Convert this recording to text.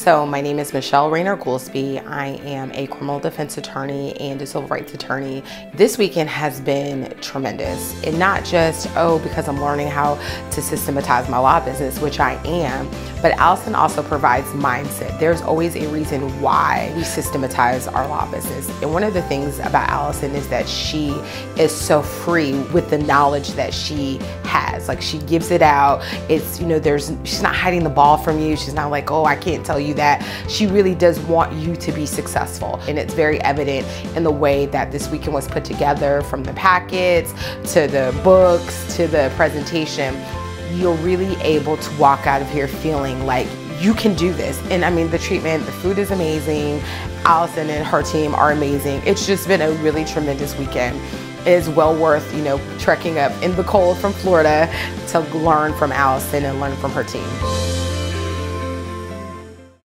So my name is Michele Raynar Goolsby. I am a criminal defense attorney and a civil rights attorney. This weekend has been tremendous. And not just, oh, because I'm learning how to systematize my law business, which I am, but Allison also provides mindset. There's always a reason why we systematize our law business. And one of the things about Allison is that she is so free with the knowledge that she has. Like she gives it out. It's, you know, there's, she's not hiding the ball from you. She's not like, oh, I can't tell you you that she really does want you to be successful. And it's very evident in the way that this weekend was put together from the packets to the books to the presentation. You're really able to walk out of here feeling like you can do this. And I mean, the treatment, the food is amazing. Allison and her team are amazing. It's just been a really tremendous weekend. It is well worth, you know, trekking up in the cold from Florida to learn from Allison and learn from her team.